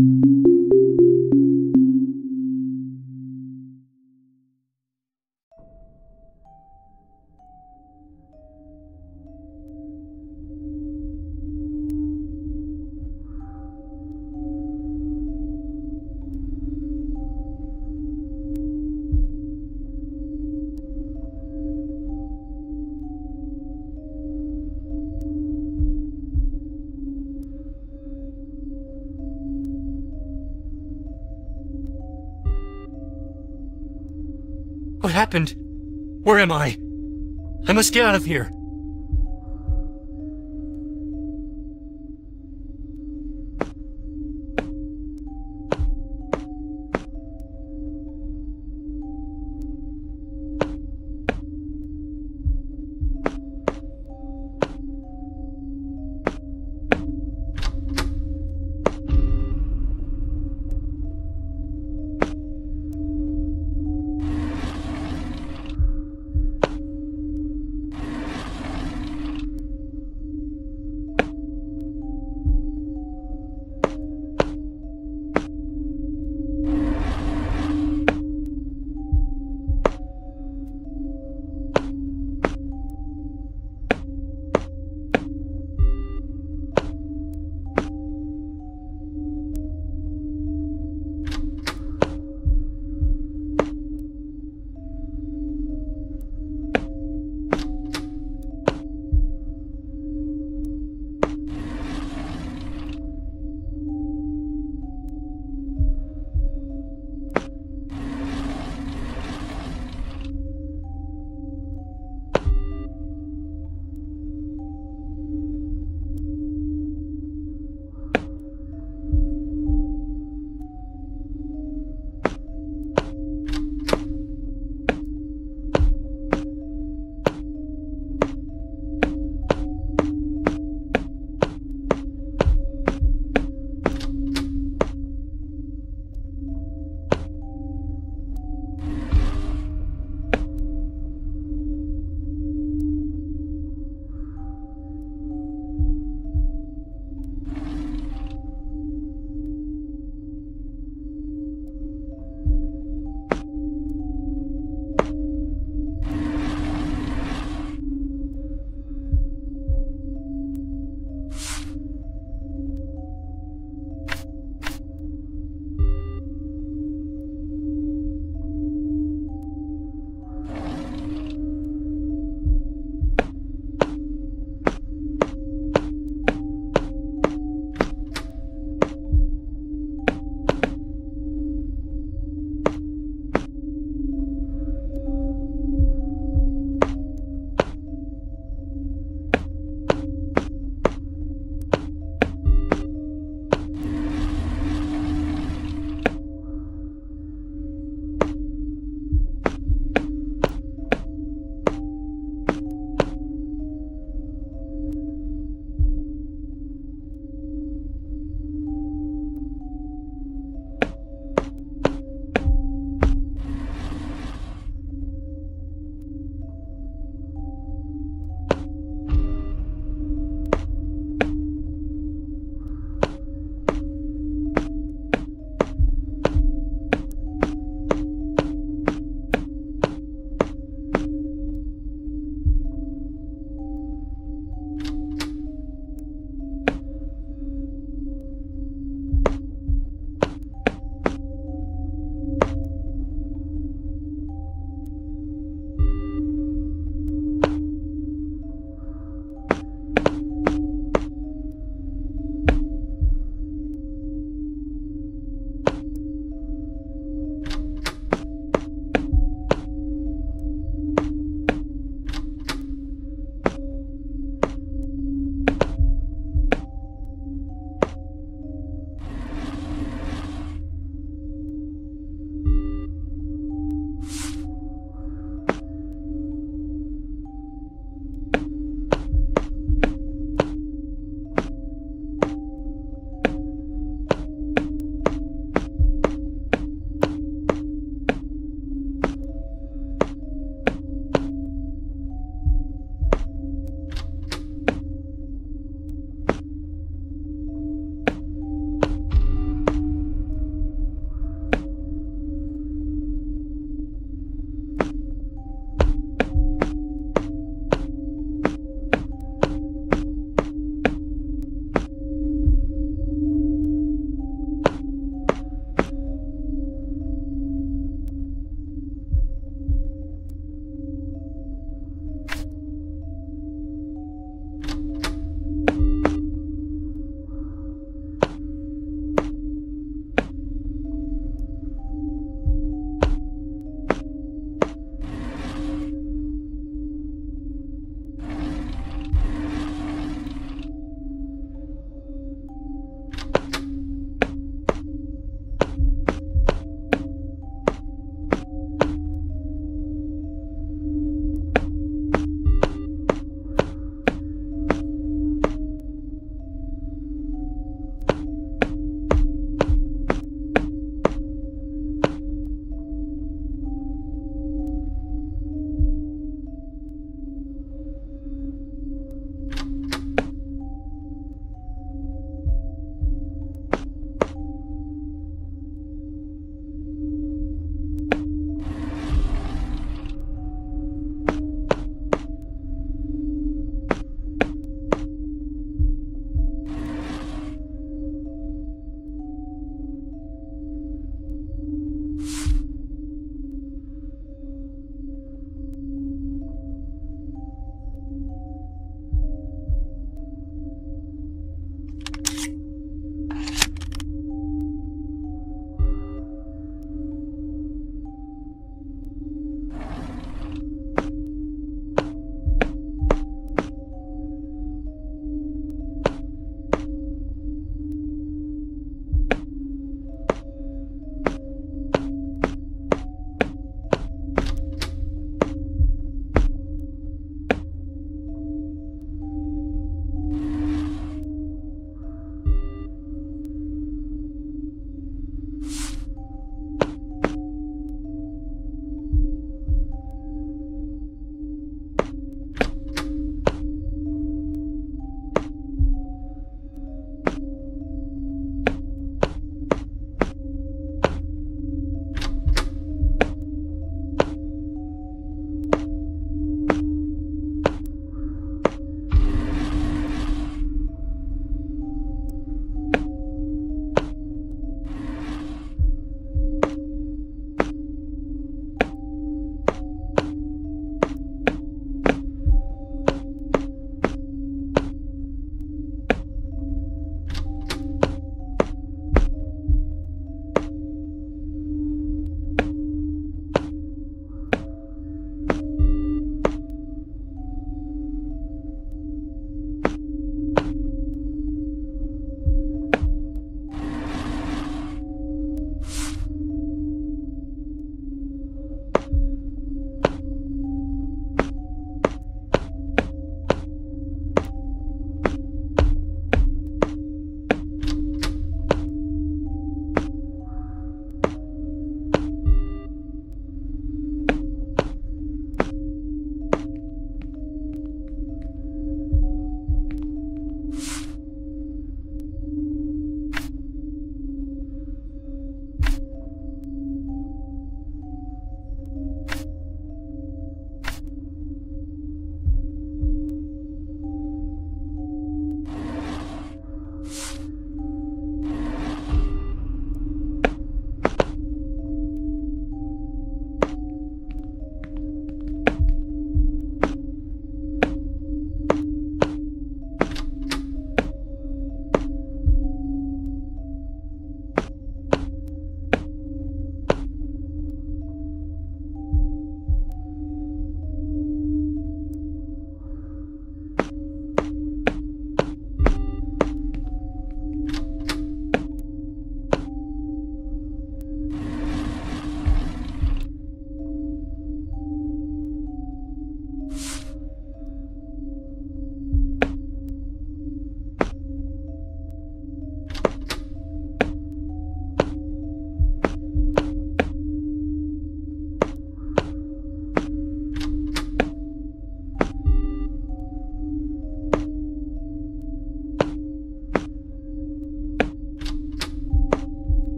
What happened? Where am I? I must get out of here.